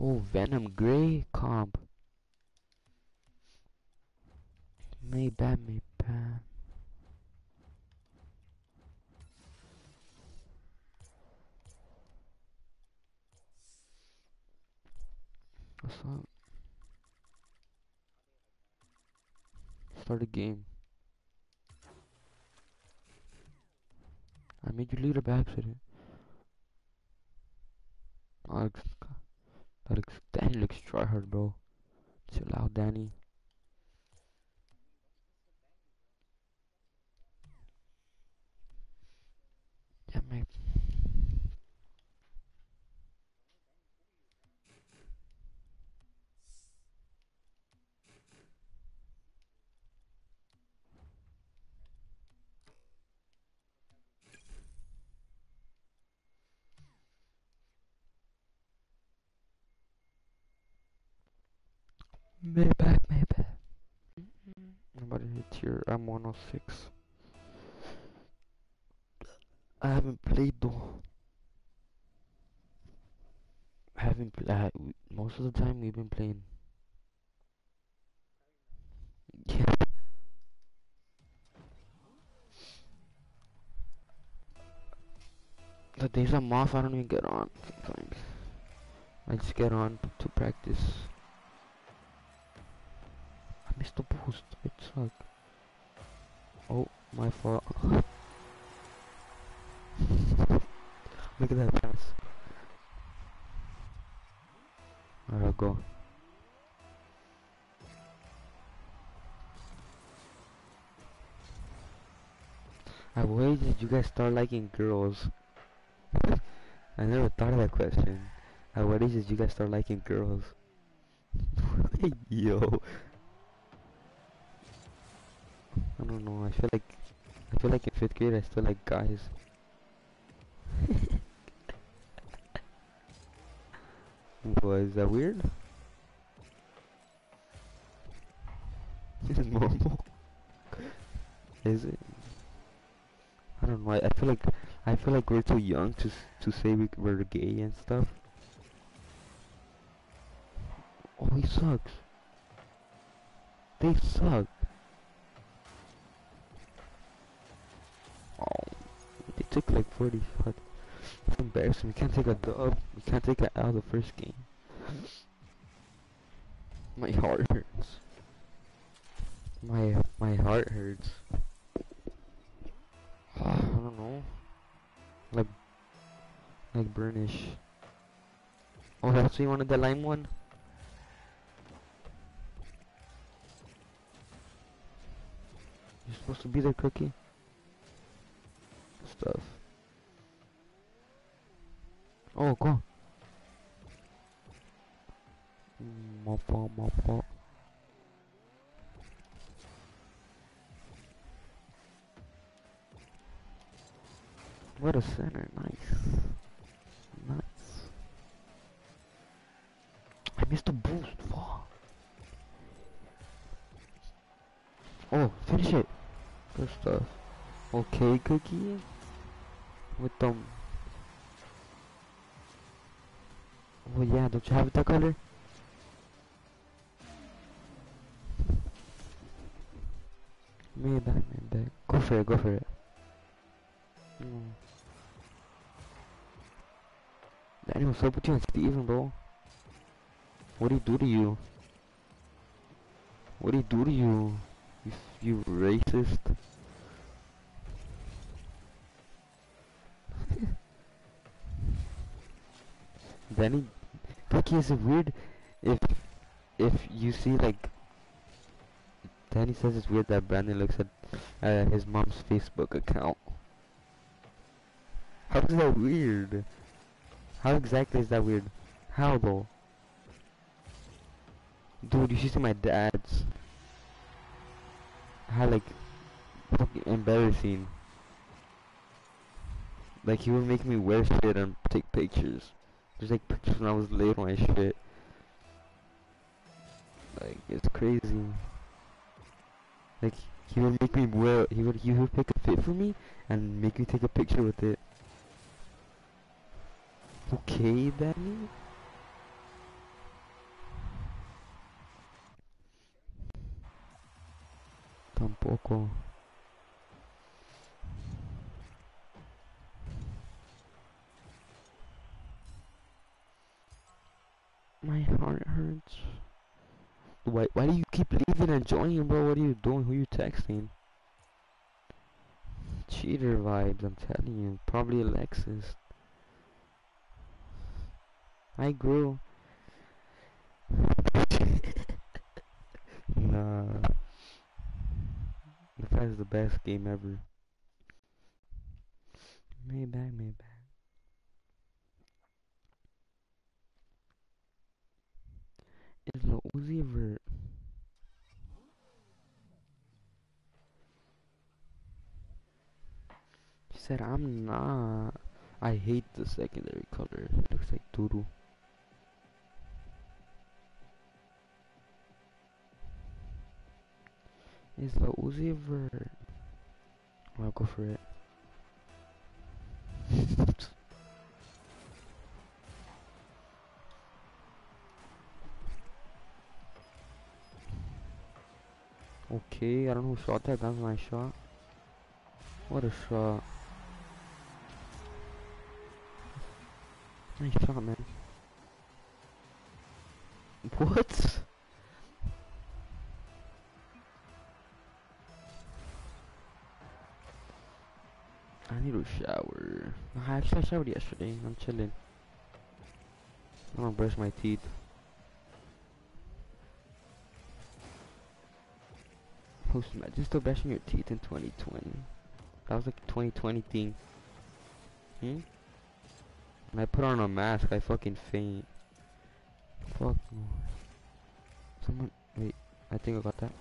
Oh, Venom Gray comp. Maybe, maybe. What's up? Start a game. I made you leader by accident. Alex, that looks, Danny looks try hard, bro. Chill out, Danny. Yeah, mate. Maybach, Maybach. Mm-hmm. Nobody hit here. I'm 106. I haven't played though. I haven't played. Most of the time we've been playing. Yeah. The days I'm off, I don't even get on sometimes. I just get on to practice. I missed the boost. It sucked. Oh, my fault. Look at that pass. Alright, go. At what did you guys start liking girls? I never thought of that question. At what did you guys start liking girls? Yo. I don't know, I feel like I feel like in fifth grade I still like guys. Was that weird? This is normal. Is it? I don't know. I, I feel like I feel like we're too young to to say we, we're gay and stuff. Oh, he sucks. They suck. Oh, took like 40 shots. It's embarrassing. We can't take a dub. We can't take it out of the first game. My heart hurts. My my heart hurts. I don't know. Like like burnish. Oh, that's you wanted the lime one. You're supposed to be there, Cookie. Stuff. Oh, go. Moppa, moppa. What a center, nice. Nice. I missed a boost, fuck. Oh, finish it. Good stuff. Okay, Cookie. With them. Oh yeah, don't you have that color? Me back, me back. Go for it, go for it. Mm. Danny, what's up with you and Steven, bro? What do he do to you? What do he do to you? You, you racist. Danny, Cookie, is it weird if if you see like Danny says it's weird that Brandon looks at uh, his mom's Facebook account. How is that weird? How exactly is that weird? How though? Dude, you should see my dad's. How like fucking embarrassing. Like he would make me wear shit and take pictures. There's like pictures when I was little and shit. Like it's crazy. Like he would make me wear. He would he would pick a fit for me and make me take a picture with it. Okay, Danny. Tampoco. Why, why do you keep leaving and joining, bro? What are you doing? Who are you texting? Cheater vibes, I'm telling you. Probably Alexis. I grew. nah. The fast is the best game ever. Maybach, Maybach. Is the Uzi ever... She said, I'm not. I hate the secondary color. It looks like doodoo. Is the Uzi ever... I'll go for it. okay, I don't know who shot that. That's my shot. What a shot. Nice shot, man. What? I need a shower. I actually I showered yesterday. I'm chilling. I'm gonna brush my teeth. Who's imagine still brushing your teeth in 2020? That was like a 2020 thing. Hmm? When I put on a mask, I fucking faint. Fuck. Someone, wait, I think I got that.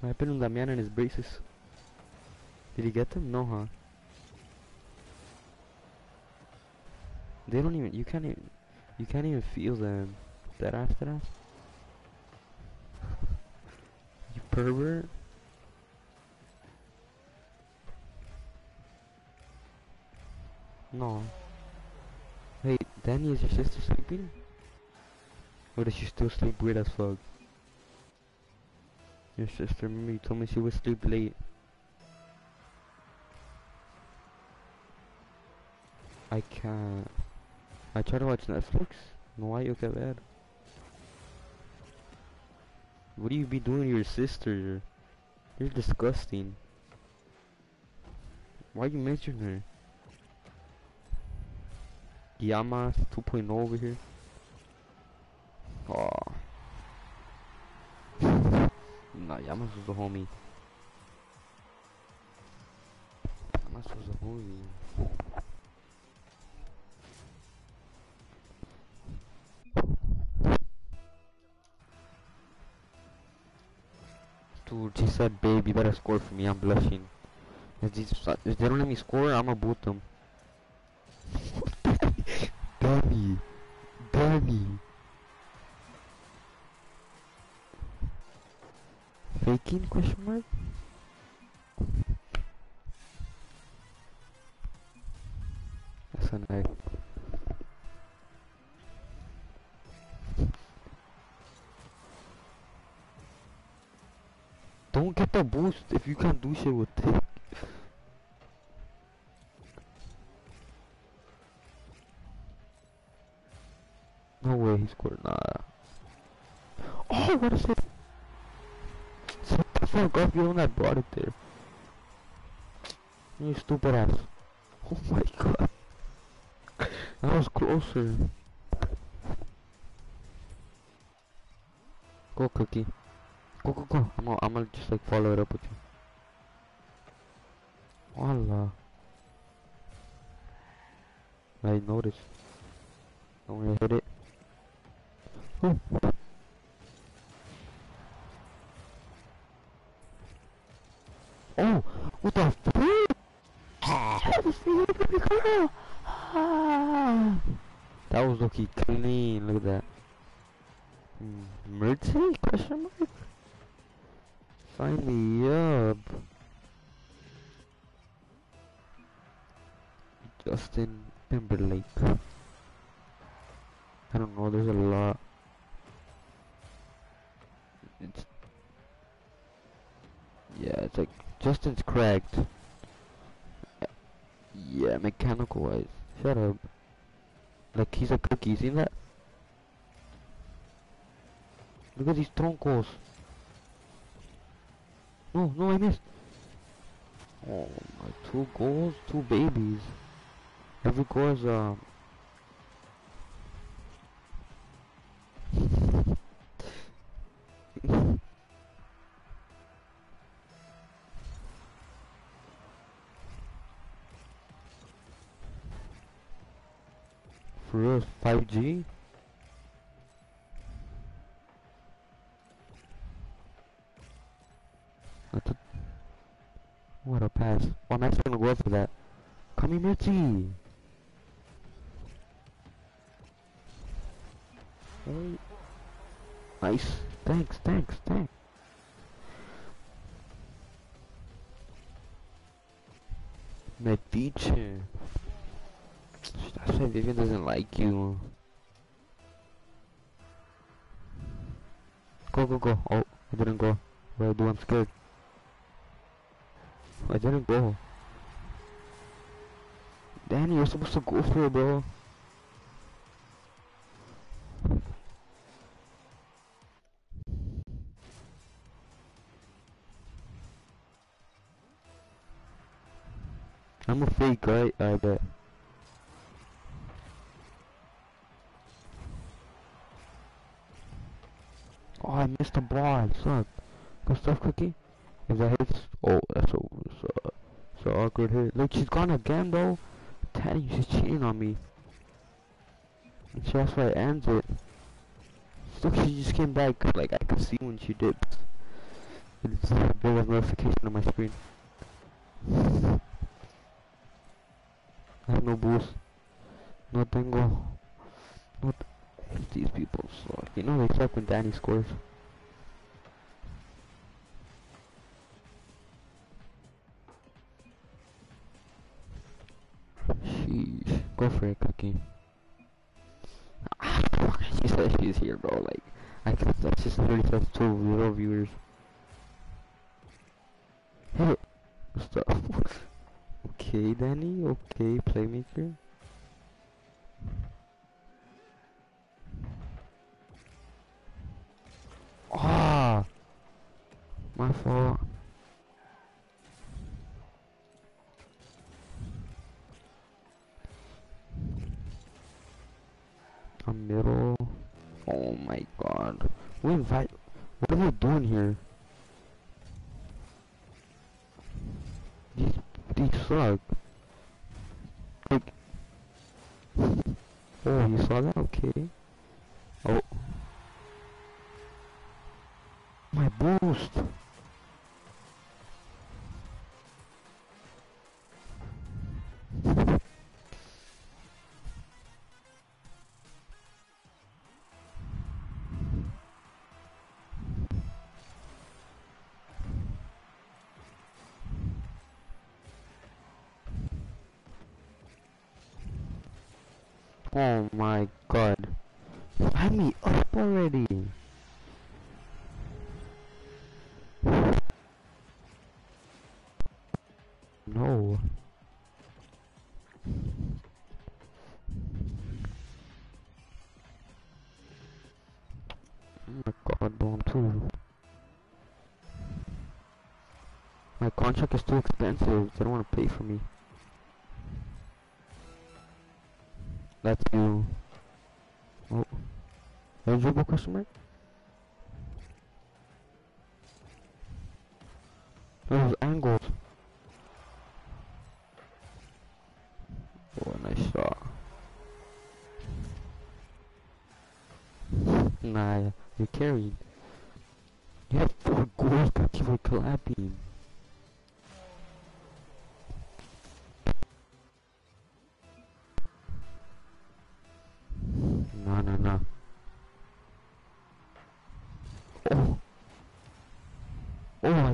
What happened to Damian and his braces? Did he get them? No, huh? They don't even, you can't even, you can't even feel them. That after that? You pervert? No. Wait, Danny, is your sister sleeping? Or does she still sleep weird as fuck? Your sister, remember you told me she would sleep late. I can't. I try to watch Netflix. No, why you get bad? What do you be doing to your sister? You're disgusting. Why you mention her? Yamas 2.0 over here. Aw. nah, Yamas was a homie. Yamas was a homie. Said, babe, you better score for me, I'm blushing. If, these, if they don't let me score, I'ma boot them. Dummy. Dummy. Faking question mark? That's a knife. Get the boost if you can't do shit with it. No way he scored. Nah. Oh, what is it? Shut the fuck up, you don't have brought it there. You stupid ass. Oh my god. That was closer. Go, Cookie. Go, go, go. I'm I'm gonna just like follow it up with you. Voila. I noticed. Don't worry, I hit it. Oh. Oh, what the? That was looking clean, look at that. Mm, Mercy? Question mark? Sign me up. Justin Timberlake. I don't know, there's a lot. It's yeah, it's like Justin's cracked. Yeah, mechanical wise. Shut up. Like he's a cookie, seen that? Look at these troncos. No, no, I missed. Oh my, two goals, two babies. Every goal is um. Come here, Mitzi. Oh. Nice. Thanks, thanks, thanks. Medici. That's why Vivian doesn't like you. Go, go, go. Oh, I didn't go. What do? I'm scared. I didn't go. Danny, you're supposed to go for it, bro. I'm a fake, right? I bet. Oh, I missed the ball. Suck. Good stuff, Cookie. If that hits, oh, that's over. So, so awkward hit. Look, she's gone again, though. Teddy, she's cheating on me. And she that's why it ends it. Look, she just came back. Like, I could see when she did. It's a big notification on my screen. I have no boost. No tengo. No these people suck. You know they suck when Danny scores. Go for it, Cookie. Ah, she said she's here, bro. Like, I can, that's just literally says two real viewers. Hey, stop. okay, Danny. Okay, playmaker. Ah, my fault. Middle. Oh my god. We invite. What are we doing here? These these suck. Like. Oh, you saw that? Okay. My god. Find me up already. No. Oh my god, I'm too... My contract is too expensive, they don't want to pay for me. That's you. Oh. Eligible customer?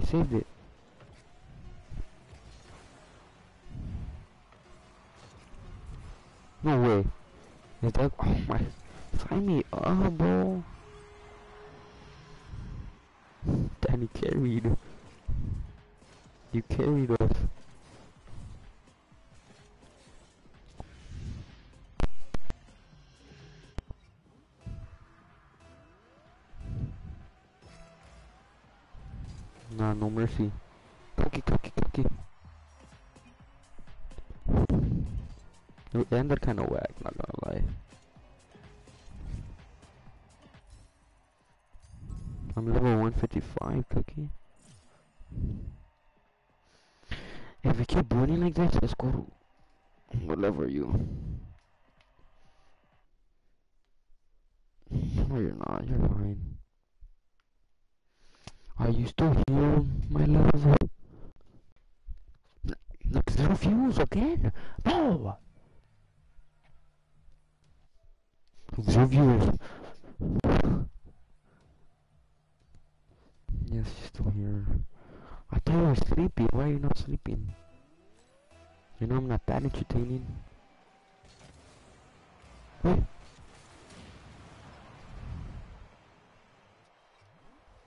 Saved it. No way. Is that? Oh my. Sign me up, bro. Danny carried. You carried us. Mercy. Cookie, cookie, cookie. It ended kind of whack, not gonna lie. I'm level 155, Cookie. If we keep winning like this, let's go to... What level are you? No, you're not. You're lying. Are you still here, my love? Look, zero fuels again. No! Fuels. Yes, she's still here. I thought you were sleepy. Why are you not sleeping? You know I'm not that entertaining.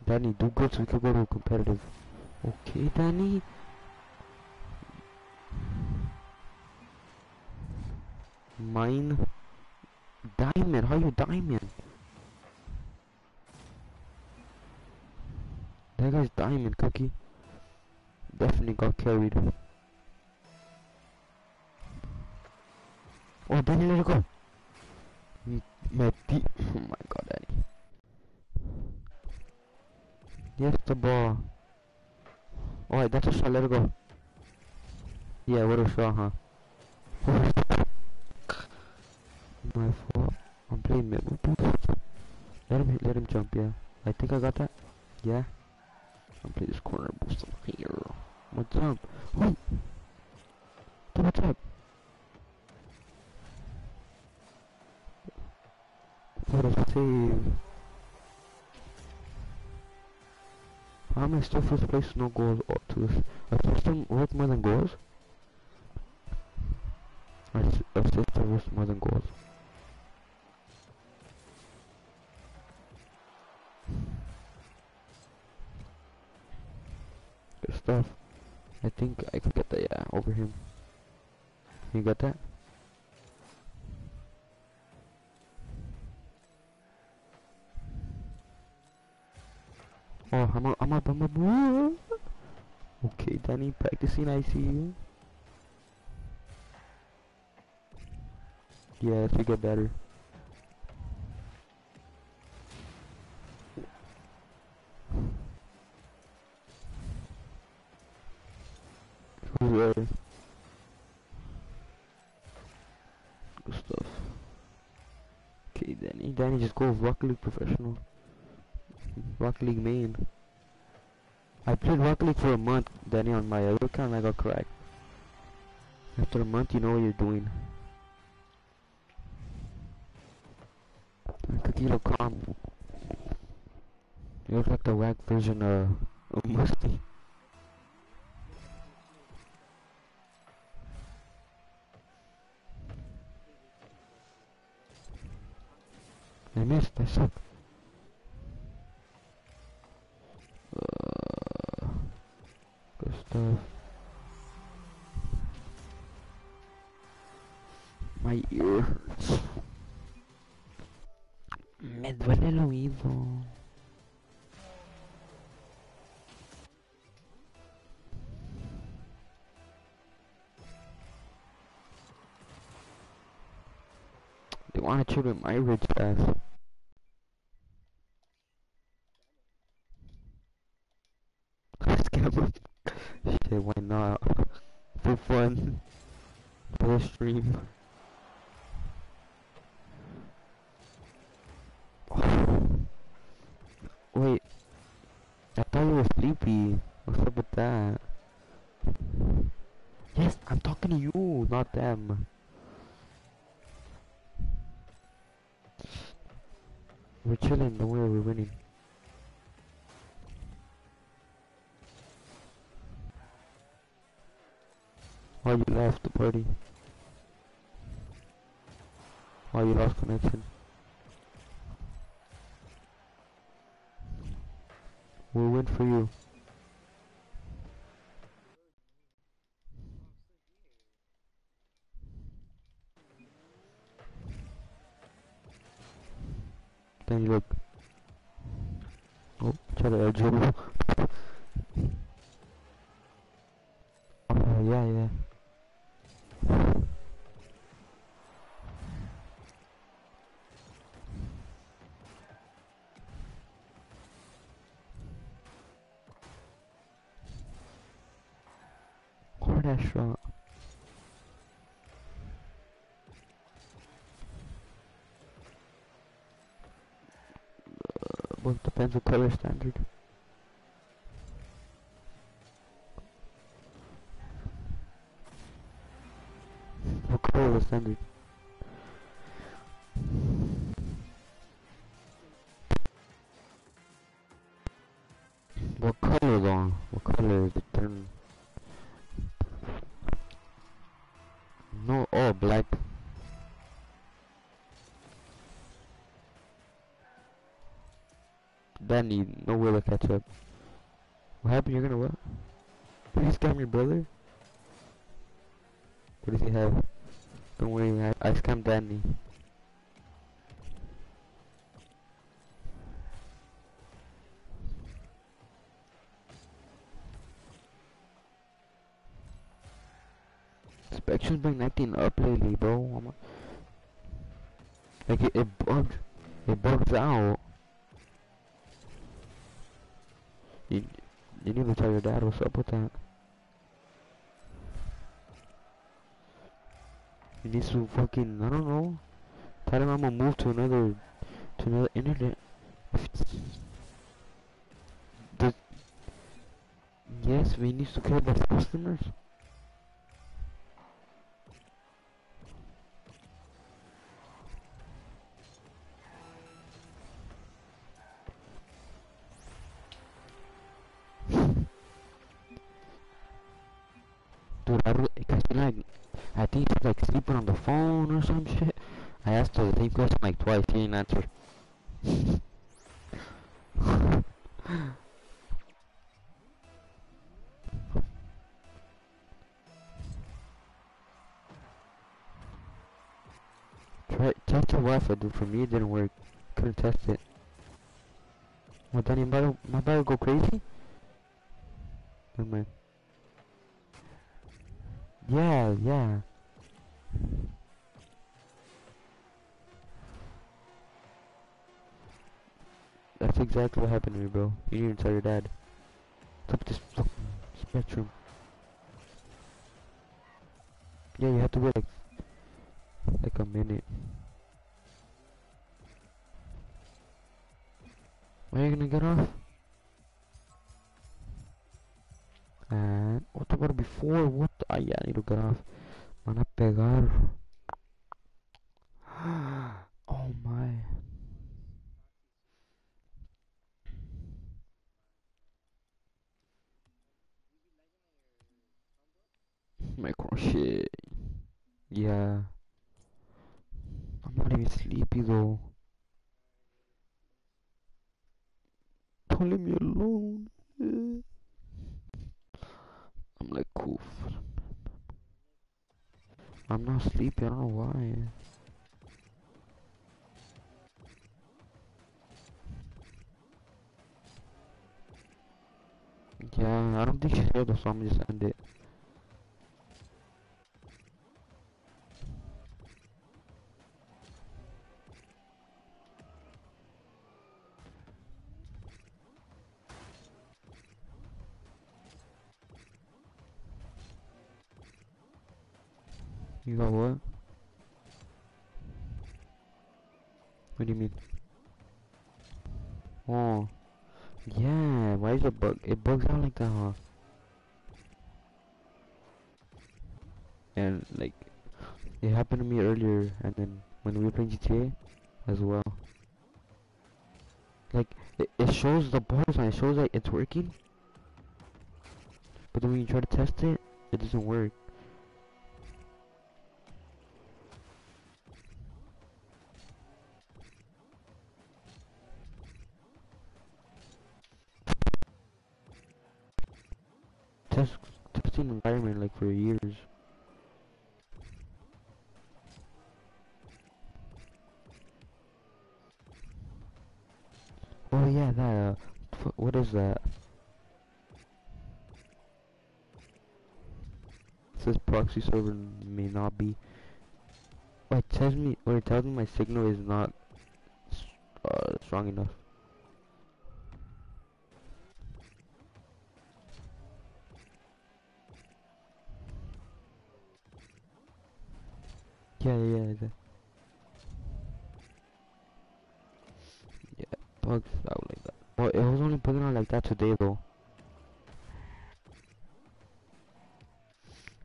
Danny, do good so we can go to competitive. Okay, Danny. Mine. Diamond. How you diamond? That guy's diamond cookie. Definitely got carried. Oh, Danny, let it go. My D. Oh my god, Danny. Yes, the ball. Alright, that's a shot, let it go. Yeah, what a shot, huh? My fault. I'm playing mid. Let him let him jump, yeah. I think I got that. Yeah. I'm playing this corner boost here. What's up? Oh! Dude, what's up? What a save. How am I still first place no goals to this? Assist them worth more than goals? Assist are worth more than goals. Good stuff. I think I can get that, yeah, over him. You got that? Oh, I'm up, I'm up, I'm up. Okay, Danny, practicing, I see you. Yes, we get better. Good stuff. Okay, Danny. Danny, just go Rocket League professional. Rocket League main. I played Rocket League for a month, Danny, on my other account, I got cracked. After a month, you know what you're doing. Cookie look calm. You look like the whack version of, of Musty. My ear hurts. Me duele el oído. They want to shoot at my rich ass. Scam him. Shit, why not? For fun. For the stream. Wait. I thought you were sleepy. What's up with that? Yes, I'm talking to you, not them. We're chilling, don't worry, we're winning. Why you left the party? Why you lost connection? We'll win for you. Then you look. Oh, try to edge Depends on color standard. What color is standard? What color though? What color is the term? No, oh, black. Danny, no way to catch up. What happened? You're gonna what? You scam your brother? What does he have? Don't worry, I, I scammed Danny. Spectre's been acting up lately, bro. I'm like it, it bugged, it bugs out. You, you need to tell your dad what's up with that. He needs to fucking, I don't know. Tell him I'm gonna move to another, to another internet. Does, yes, we need to care about customers. Dude. For me, it didn't work. Couldn't test it. What, Danny, am I about go crazy? Never mind. Yeah, yeah. That's exactly what happened to me, bro. You didn't even tell your dad. With this fucking spectrum? Yeah, you have to wait like, like a minute. Why are you gonna get off? And what about before? What? Ah, yeah, I need to get off. Van a pegar. Oh my. My crochet. Yeah. I'm not even sleepy though. Don't leave me alone. Eh. I'm like cool. I'm not sleepy. I don't know why. Yeah, I don't think she's here though, so I'm just end it. You got what? What do you mean? Oh, yeah. Why is it bug? It bugs out like that, huh? And like, it happened to me earlier, and then when we were playing GTA as well. Like, it, it shows the bars and it shows that it's working, but then when you try to test it, it doesn't work. Oh yeah, that. Uh, what is that? It says proxy server may not be. Oh, it tells me, or it tells me my signal is not uh, strong enough. Yeah, yeah, yeah. Yeah, bugs out like that. Well, it was only bugging out like that today though.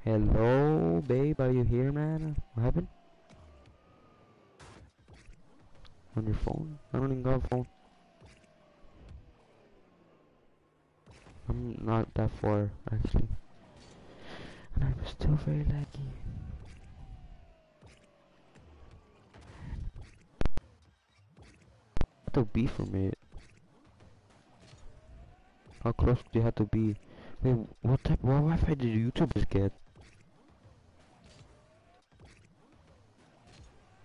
Hello, babe, are you here, man? What happened? On your phone? I don't even got a phone. I'm not that far, actually. And I'm still very laggy. To be from it? How close do you have to be? Wait, what type, what Wi-Fi did YouTubers get?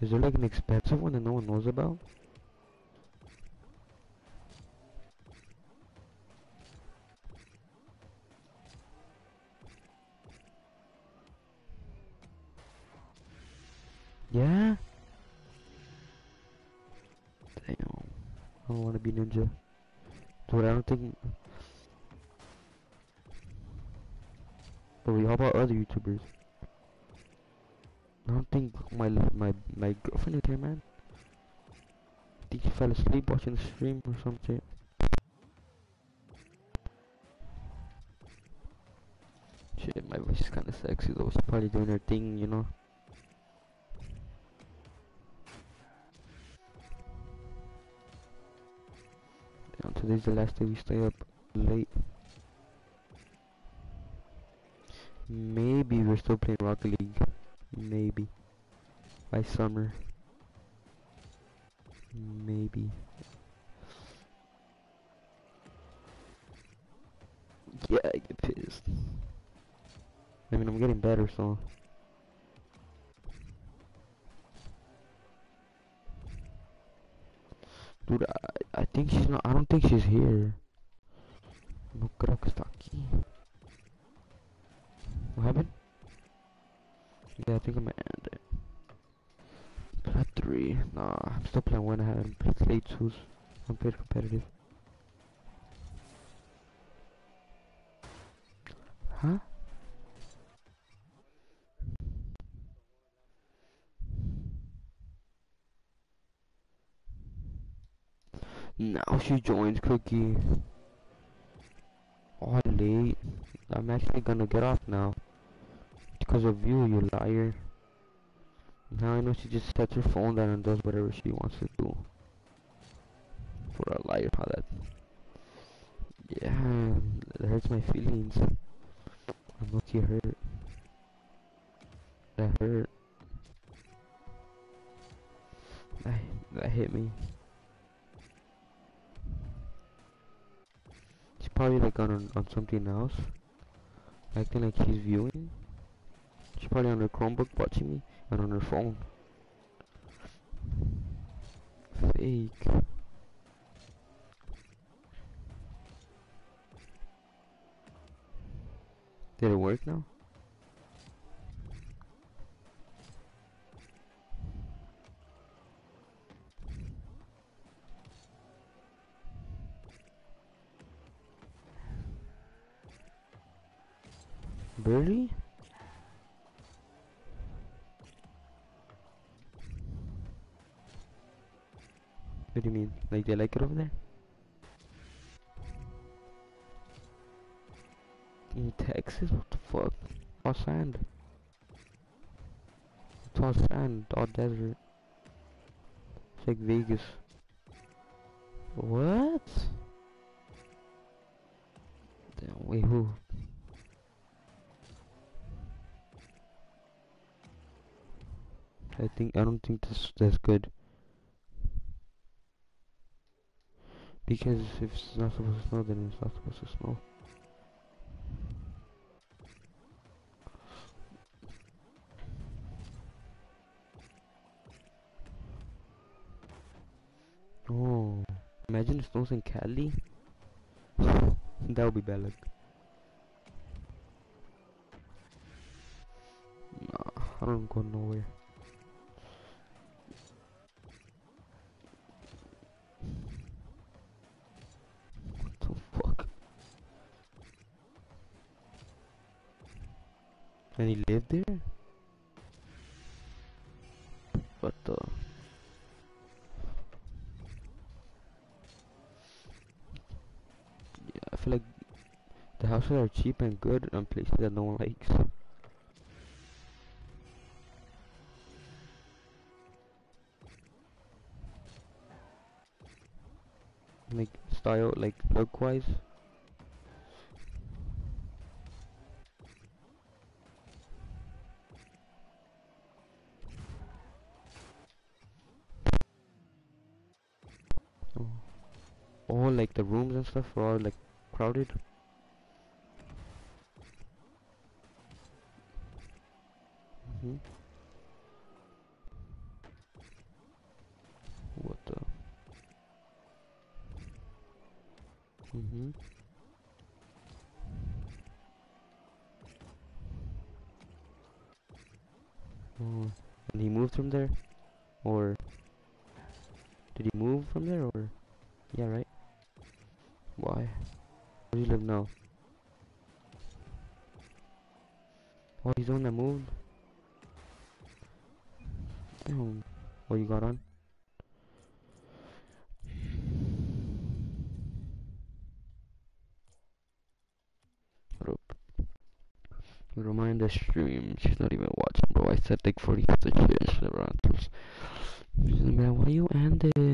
Is there like an expensive one that no one knows about? Yeah? I don't want to be ninja. Dude, I don't think... But how about other YouTubers? I don't think my my my girlfriend is here, man. I think she fell asleep watching the stream or something. Shit, my voice is kind of sexy though. She's probably doing her thing, you know. Today's the last day we stay up late. Maybe we're still playing Rocket League. Maybe. By summer. Maybe. Yeah, I get pissed. I mean, I'm getting better, so... Dude, I, I think she's not, I don't think she's here. No creo que está aquí. What happened? Yeah, I think I'm gonna end it. Plat 3. Nah, I'm still playing one. I haven't played late twos. I'm pretty competitive. Huh? Now she joins Cookie. Oh, late. I'm actually gonna get off now. Because of you, you liar. Now I know she just sets her phone down and does whatever she wants to do. For a liar, how that... Yeah, that hurts my feelings. I'm lucky hurt. That hurt. That, that hit me. Probably like on on something else. Acting like she's viewing. She's probably on her Chromebook watching me and on her phone. Fake. Did it work now? Really? What do you mean? Like they like it over there? In Texas? What the fuck? All sand. It's all sand, all desert. It's like Vegas. What? Damn, wait, who? I think I don't think this that's good. Because if it's not supposed to snow, then it's not supposed to snow. Oh, imagine it snows in Cali. that would be bad luck. Nah, I don't go nowhere. And he lived there? What the? Yeah, I feel like the houses are cheap and good on places that no one likes. Like style, like look wise. Oh. oh, like the rooms and stuff are all like crowded. hmm What the? hmm Oh, and he moved from there, or did he move from there, or yeah, right? Why? Where do you live now? Oh, he's the one that moved. Damn. What you got on? What up? Remind stream. She's not even watching, bro. I said like 40 minutes of shit. She's around. Man, why you end it?